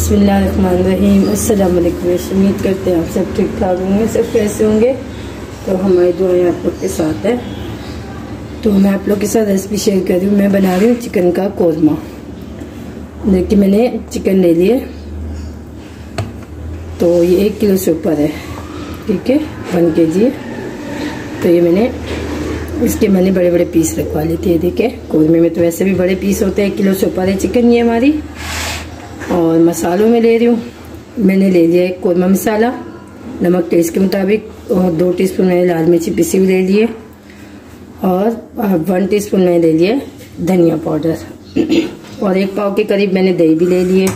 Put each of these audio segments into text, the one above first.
अस्सलाम वालेकुम उम्मीद करते हैं आप सब ठीक ठाक होंगे, सब कैसे होंगे? तो हमारी दुआएँ आप लोग के साथ है। तो मैं आप लोग के साथ रेसिपी शेयर कर रही हूँ। मैं बना रही हूँ चिकन का कौरमा। देखिए, मैंने चिकन ले लिए। तो ये एक किलो से ऊपर है, ठीक है? वन के जी तो ये मैंने, इसके मैंने बड़े बड़े पीस रखवा लिए थे देखिए कौरमे में तो वैसे भी बड़े पीस होते हैं, एक किलो से ऊपर है चिकन ये हमारी। और मसालों में ले रही हूँ। मैंने ले लिया एक कौरमा मसाला, नमक टेस्ट के मुताबिक, और दो टीस्पून मैंने लाल मिर्ची पिसी हुई ले लिए और वन टीस्पून मैंने ले लिए धनिया पाउडर। और एक पाव के करीब मैंने दही भी ले लिए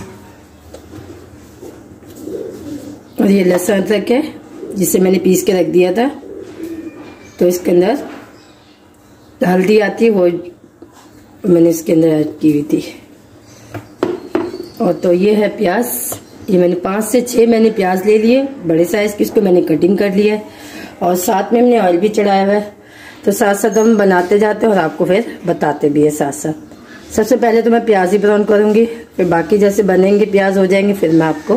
और ये लहसुन अदरक है, जिसे मैंने पीस के रख दिया था। तो इसके अंदर हल्दी आती है, वो मैंने इसके अंदर ऐड की हुई थी। और तो ये है प्याज। ये मैंने पाँच से छह मैंने प्याज ले लिए। बड़े साइज़ की इसको मैंने कटिंग कर लिया है। और साथ में हमने ऑयल भी चढ़ाया हुआ है। तो साथ साथ हम बनाते जाते हैं और आपको फिर बताते भी है साथ साथ सबसे पहले तो मैं प्याज ही ब्राउन करूँगी। फिर बाकी जैसे बनेंगे प्याज हो जाएँगे, फिर मैं आपको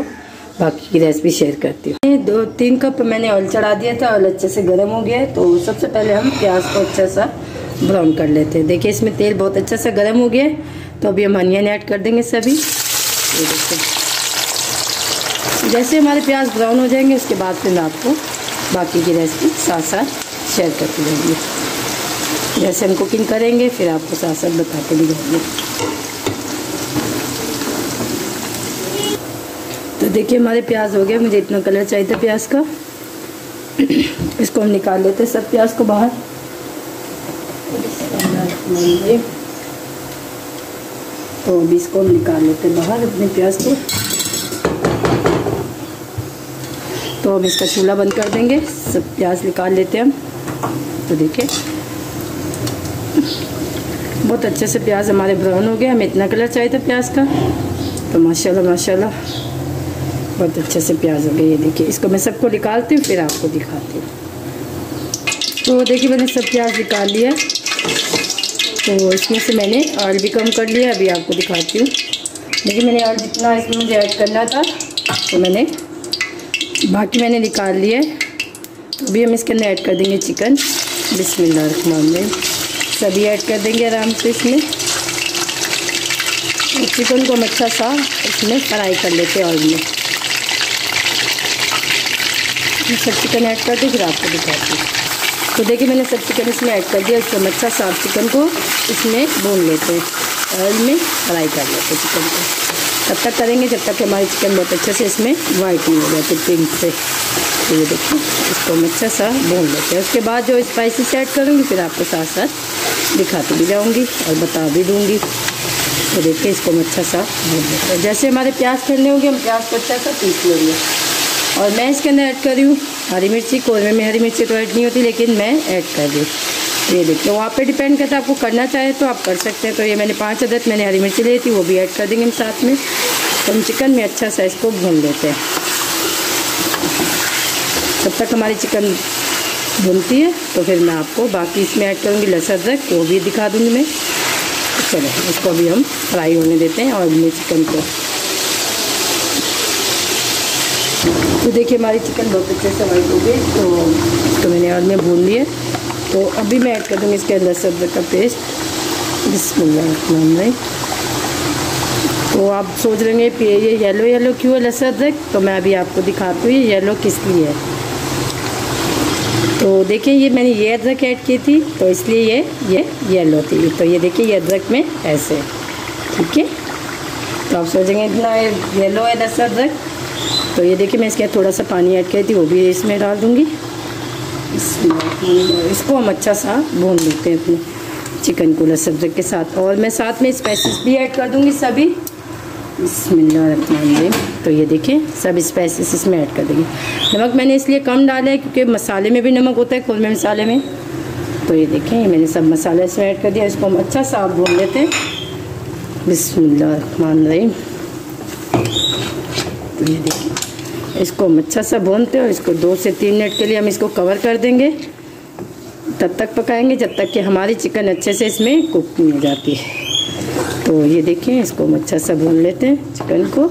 बाकी की रेसिपी शेयर करती हूँ। दो, तीन कप मैंने ऑयल चढ़ा दिया था। ऑयल अच्छे से गर्म हो गया है। तो सबसे पहले हम प्याज को अच्छा सा ब्राउन कर लेते हैं। देखिए, इसमें तेल बहुत अच्छा सा गर्म हो गया है। तो अभी हम अनियन ऐड कर देंगे सभी। ये देखिए जैसे हमारे प्याज ब्राउन हो जाएँगे, उसके बाद फिर मैं आपको बाकी की रेसिपी साथ साथ शेयर करती रहेंगे। जैसे हम कुकिंग करेंगे, फिर आपको साथ साथ बताते भी जाएँगे तो देखिए, हमारे प्याज हो गए। मुझे इतना कलर चाहिए था प्याज का। इसको हम निकाल लेते हैं सब प्याज को बाहर। तो अभी इसको हम निकाल लेते हैं बाहर अपने प्याज को। तो हम इसका चूल्हा बंद कर देंगे, सब प्याज निकाल लेते हैं हम। तो देखिए, बहुत अच्छे से प्याज हमारे ब्राउन हो गए, हमें इतना कलर चाहिए था प्याज का। तो माशाल्लाह माशाल्लाह, बहुत अच्छे से प्याज हो गए। ये देखिए, इसको मैं सबको निकालती हूँ, फिर आपको दिखाती हूँ। तो देखिए, मैंने सब प्याज निकाल लिया तो इसमें से मैंने ऑयल भी कम कर लिया, अभी आपको दिखाती हूँ। देखिए, मैंने ऑयल जितना इसमें मुझे ऐड करना था तो मैंने बाकी मैंने निकाल लिया तो अभी हम इसके अंदर ऐड कर देंगे चिकन बिस्मिल्लाह सभी ऐड कर देंगे आराम से इसमें। चिकन को हम अच्छा सा इसमें फ्राई कर लेते हैं ऑयल में। सब चिकन ऐड कर दें, फिर आपको दिखाती हूँ। तो देखिए मैंने सब चिकन इसमें ऐड कर दिया इसको अच्छा साफ़ चिकन को इसमें भून लेते हैं। ऑयल में फ्राई कर लेते हैं चिकन को। तब तक करेंगे जब तक हमारी चिकन बहुत अच्छे से इसमें वाइट नहीं हो जाती पिंक से। तो ये देखिए, इसको हम अच्छा सा भून लेते हैं। उसके बाद जो स्पाइसेस ऐड करूँगी, फिर आपको साथ साथ दिखाती भी जाऊँगी और बता भी दूँगी। तो देखिए, इसको हम अच्छा सा भून लेते हैं। जैसे हमारे प्याज करने होंगे, हम प्याज को अच्छा सा पीस लेंगे। और मैं इसके अंदर ऐड कर रही हूँ हरी मिर्ची। कौरमे में हरी मिर्ची तो ऐड नहीं होती, लेकिन मैं ऐड कर दी ये देखिए वहाँ पे डिपेंड करता है, आपको करना चाहे तो आप कर सकते हैं। तो ये मैंने पाँच अदद मैंने हरी मिर्ची ली थी वो भी ऐड कर देंगे हम साथ में। तो हम चिकन में अच्छा सा इसको भून लेते हैं। जब तक हमारी चिकन भूनती है तो फिर मैं आपको बाकी इसमें ऐड करूँगी लहसुन अदरक, वो भी दिखा दूँगी मैं। चलो, इसको भी हम फ्राई होने देते हैं और में चिकन को तो देखिए, हमारी चिकन बहुत अच्छे से वाइट हो गई तो इसको मैंने और में भून लिए। तो अभी मैं ऐड कर दूँगी इसके अंदर सब्ज़ का पेस्ट बिस्मिल्लाह तो आप सोच रहे हैं ये येलो येलो क्यों है लहसुन अदरक तो मैं अभी आपको दिखाती हूँ, ये येलो किस लिए है। तो देखिए, ये मैंने ये अदरक ऐड की थी तो इसलिए ये ये येलो थी। तो ये देखिए, ये अदरक में ऐसे ठीक है? तो आप सोचेंगे, इतना येलो है लहसुन अदरक तो ये देखिए, मैं इसके थोड़ा सा पानी ऐड की थी, वो भी इसमें डाल दूँगी। इसको हम अच्छा सा भून लेते हैं अपने चिकन को लहसुन के साथ। और मैं साथ में स्पाइसेस भी ऐड कर दूँगी सभी। बिस्मिल्लाह तो ये देखिए, सब स्पाइसेस इसमें ऐड कर देंगे। नमक मैंने इसलिए कम डाला है क्योंकि मसाले में भी नमक होता है कुलमे मसाले में। तो ये देखें मैंने सब मसाले इसमें ऐड कर दिया। इसको हम अच्छा सा भून लेते हैं। बिस्मिल्लाह तो ये देखिए इसको हम अच्छा सा भूनते हैं इसको दो से तीन मिनट के लिए हम इसको कवर कर देंगे। तब तक पकाएँगे जब तक कि हमारी चिकन अच्छे से इसमें कुक नहीं हो जाती है। तो ये देखिए इसको हम अच्छा सा भून लेते हैं चिकन को।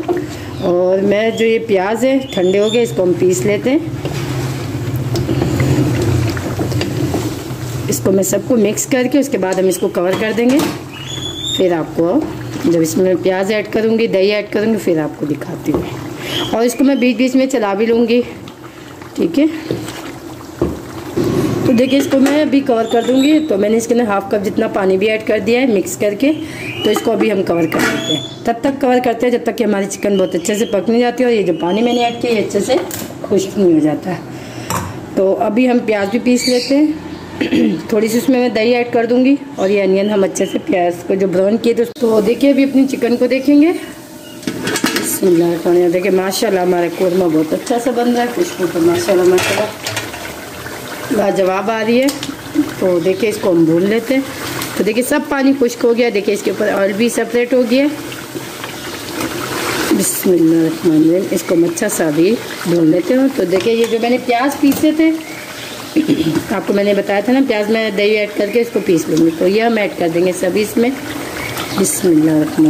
और मैं जो ये प्याज है, ठंडे हो गए, इसको हम पीस लेते हैं। इसको मैं सबको मिक्स करके उसके बाद हम इसको कवर कर देंगे। फिर आपको, जब इसमें प्याज ऐड करूँगी, दही ऐड करूँगी, फिर आपको दिखाती हूँ। और इसको मैं बीच बीच में चला भी लूँगी। ठीक है? तो देखिए, इसको मैं अभी कवर कर दूँगी। तो मैंने इसके अंदर हाफ़ कप जितना पानी भी ऐड कर दिया है मिक्स करके तो इसको अभी हम कवर कर देते हैं। तब तक कवर करते हैं, जब तक कि हमारी चिकन बहुत अच्छे से पक नहीं जाती और ये जो पानी मैंने ऐड किया, ये अच्छे से खुश्क नहीं हो जाता है। तो अभी हम प्याज भी पीस लेते हैं। थोड़ी सी उसमें मैं दही ऐड कर दूँगी, और ये अनियन हम अच्छे से प्याज को जो ब्राउन किए तो देखिए, अभी अपनी चिकन को देखेंगे। देखिए, माशाल्लाह हमारा कौरमा बहुत अच्छा सा बन रहा है, खुशबू तो माशाल्लाह माशाल्लाह। लाजवाब आ रही है तो देखिए इसको हम भून लेते हैं। तो देखिए, सब पानी खुश्क हो गया, देखिए इसके ऊपर ऑयल भी सेपरेट हो गया। बिस्मिल्लाह इसको हम अच्छा सा भी भून लेते हैं। तो देखिए, ये जो मैंने प्याज पीसे थे, आपको मैंने बताया था ना, प्याज में दही ऐड करके इसको पीस लूँगी। तो ये हम ऐड कर देंगे सभी इसमें। बिस्मिल्लाह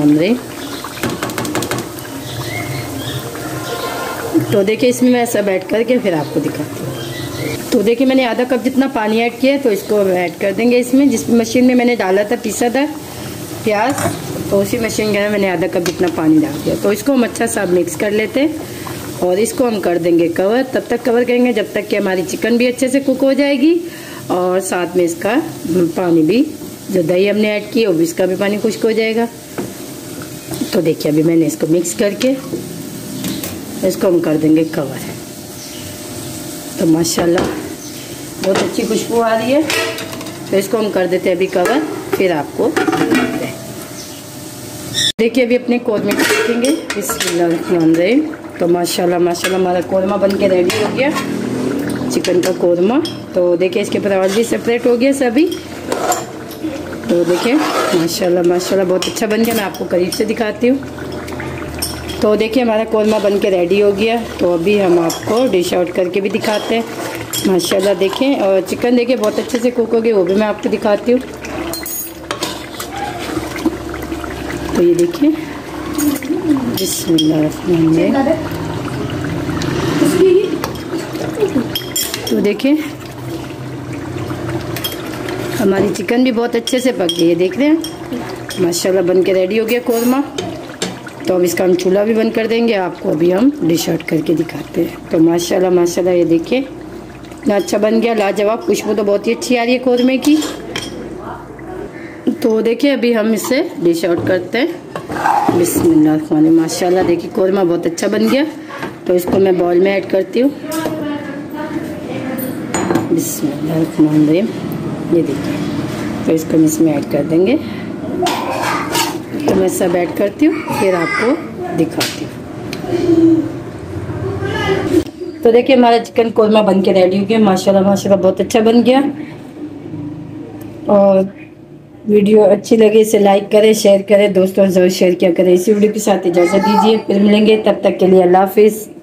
तो देखिए, इसमें मैं सब ऐड करके फिर आपको दिखाती हूँ। तो देखिए, मैंने आधा कप जितना पानी ऐड किया तो इसको ऐड कर देंगे इसमें। जिस मशीन में मैंने डाला था पीसा था, प्याज तो उसी मशीन के अंदर मैंने आधा कप जितना पानी डाल दिया। तो इसको हम अच्छा सा मिक्स कर लेते हैं और इसको हम कर देंगे कवर। तब तक कवर करेंगे, जब तक कि हमारी चिकन भी अच्छे से कुक हो जाएगी और साथ में इसका पानी भी, जो दही हमने ऐड की वो इसका भी पानी खुश्क हो जाएगा। तो देखिए, अभी मैंने इसको मिक्स करके इसको हम कर देंगे कवर तो माशाल्लाह, बहुत अच्छी खुशबू आ रही है। तो इसको हम कर देते हैं अभी कवर फिर आपको देखिए, अभी अपने कौरमे को देखेंगे बिस्मिल्लाह तो माशाल्लाह माशाल्लाह, हमारा कौरमा बन के रेडी हो गया। चिकन का कौरमा। तो देखिए, इसके और भी सेपरेट हो गया सभी। तो देखिए, माशाल्लाह माशाल्लाह, बहुत अच्छा बन गया। मैं आपको करीब से दिखाती हूँ। तो देखिए, हमारा कौरमा बन के रेडी हो गया। तो अभी हम आपको डिश आउट करके भी दिखाते हैं। माशाल्लाह देखें, और चिकन देखिए, बहुत अच्छे से कुक हो गए वो भी मैं आपको दिखाती हूँ। तो ये देखिए। तो देखिए, हमारी चिकन भी बहुत अच्छे से पक गई है, देख रहे हैं? माशाल्लाह बन के रेडी हो गया कौरमा। तो अब इसका हम चूल्हा भी बंद कर देंगे, आपको अभी हम डिश आउट करके दिखाते हैं। तो माशाल्लाह माशाल्लाह, ये देखिए, इतना अच्छा बन गया, लाजवाब, खुशबू तो बहुत ही अच्छी आ रही है कौरमे की। तो देखिए, अभी हम इसे डिश आउट करते हैं। बिस्मिल्लाह माशाल्लाह, देखिए, कौरमा बहुत अच्छा बन गया। तो इसको मैं बॉल में ऐड करती हूँ। बिस्मिल्लाह ये देखिए तो इसको हम इसमें ऐड कर देंगे। तो मैं सब ऐड करती हूँ, फिर आपको दिखाती हूँ। तो देखिए, हमारा चिकन कोरमा बन के रेडी हो गया। माशाल्लाह माशाल्लाह, बहुत अच्छा बन गया। और वीडियो अच्छी लगे इसे लाइक करें शेयर करें। दोस्तों, ज़रूर शेयर किया करें। इसी वीडियो के साथ इजाज़त दीजिए। फिर मिलेंगे। तब तक के लिए अल्लाह हाफिज़।